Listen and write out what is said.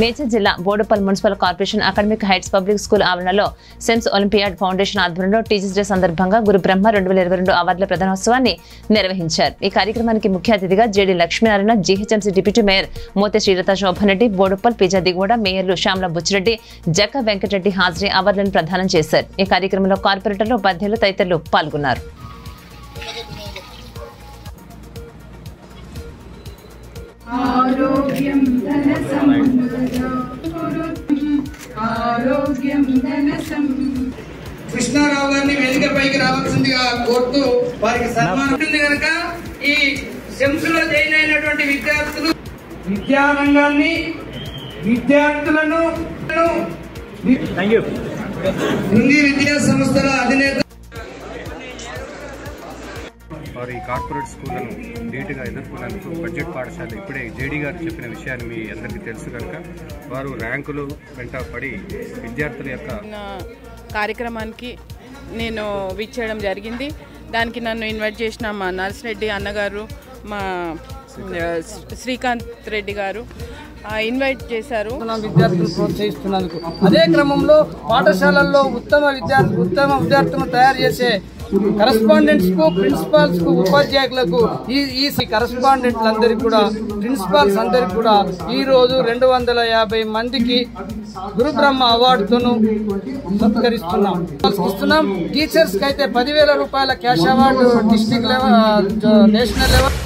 మేడ్చల్ జిల్లా Boduppal municipal corporation academic heights public school ఆవరణలో science olympiad foundation ఆధ్వర్యంలో teachers day సందర్భంగా గురు బ్రహ్మ రెండు వేల ఇరవై రెండు అవార్డుల ప్రధానోత్సవాన్ని నిర్వహించారు. ఈ కార్యక్రమానికి ముఖ్య అతిథిగా JD Lakshminarayana GHMC deputy mayor Mothe Srilatha Shobhan Boduppal pizza దిగువడ మేయర్లు శ్యామల బుచ్చిరెడ్డి జక్క వెంకటరెడ్డి హాజరీ అవార్డులను ప్రదానం చేశారు. ఈ కార్యక్రమంలో కార్పొరేటర్లు ఉపాధ్యాయులు తదితరులు పాల్గొన్నారు. ఆరోగ్యం ధన సంపద ఆరోగ్యం ధన సంపద కృష్ణారావు గారిని వేదిక పైకి రావాల్సిందిగా కోరుతూ వారికి సన్మానం. ఉంటుంది కనుక ఈ సెమ్స్లో జాయిన్ అయినటువంటి విద్యార్థులు విద్యారంగాన్ని విద్యార్థులను విద్యా వారు ఈ కార్పొరేట్ స్కూళ్ళను ధీటుగా ఎదుర్కొన్నందుకు బడ్జెట్ పాఠశాల ఇప్పుడే జేడీ గారు చెప్పిన విషయాన్ని మీ అందరికీ తెలుసు కనుక వారు ర్యాంకులు వెంట పడి విద్యార్థుల యొక్క నా కార్యక్రమానికి నేను విచ్చేయడం జరిగింది. దానికి నన్ను ఇన్వైట్ చేసిన మా నర్సిరెడ్డి అన్నగారు మా శ్రీకాంత్. రెడ్డి గారు ఆ, ఇన్వైట్ చేశారు. విద్యార్థులు ప్రోత్సహిస్తున్నందుకు. అదే క్రమంలో పాఠశాలల్లో ఉత్తమ విద్యార్థి ఉత్తమ విద్యార్థులను తయారు చేసే కరస్పాండెంట్స్కు ప్రిన్సిపాల్స్కు ఉపాధ్యాయులకు ఈ ఈ కరస్పాండెంట్లందరికీ కూడా ప్రిన్సిపాల్స్ అందరికి కూడా ఈ రోజు రెండు వందల యాభై మందికి గురుబ్రహ్మ అవార్డుతోను సత్కరిస్తున్నాం. ఇస్తున్నాం. టీచర్స్కి అయితే పదివేల రూపాయల cash award district level national level